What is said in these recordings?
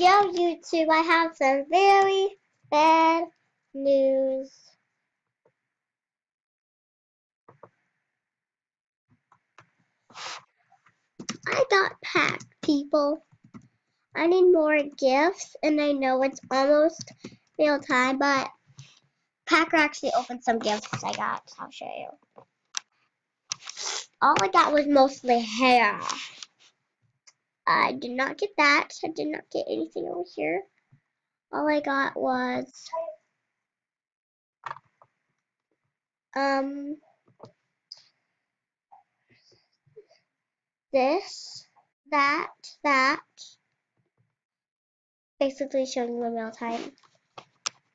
Yo, YouTube, I have some very bad news. I got packed, people. I need more gifts, and I know it's almost mail time, but Packer actually opened some gifts I got. I'll show you. All I got was mostly hair. I did not get that. I did not get anything over here. All I got was um this, that, that. Basically showing the mail time.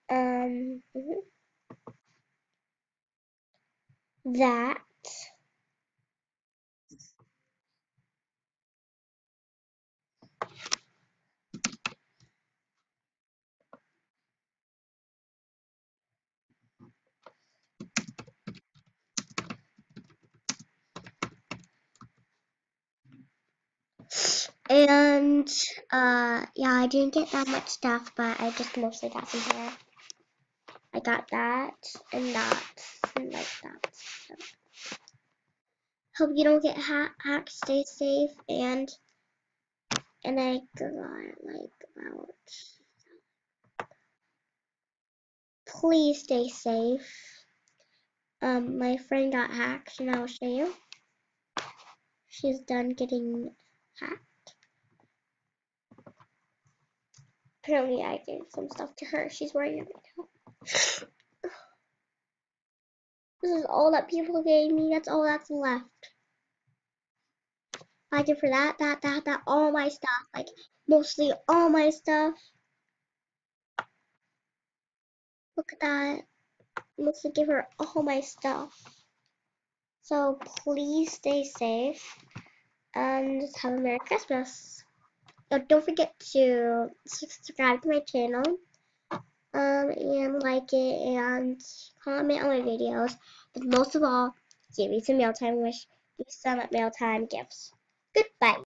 Um mm -hmm. that And uh, yeah, I didn't get that much stuff, but I just mostly got some hair. I got that and that and like that. So. Hope you don't get ha hacked. Stay safe and and I got like about. Please stay safe. Um, my friend got hacked, and I'll show you. She's done getting hacked. Apparently I gave some stuff to her. She's wearing it right now. This is all that people gave me. That's all that's left. I give her that, that, that, that, all my stuff. Like, mostly all my stuff. Look at that. Mostly give her all my stuff. So, please stay safe. And have a Merry Christmas. So don't forget to subscribe to my channel, um, and like it, and comment on my videos. But most of all, give me some mail time wish, give some mail time gifts. Goodbye.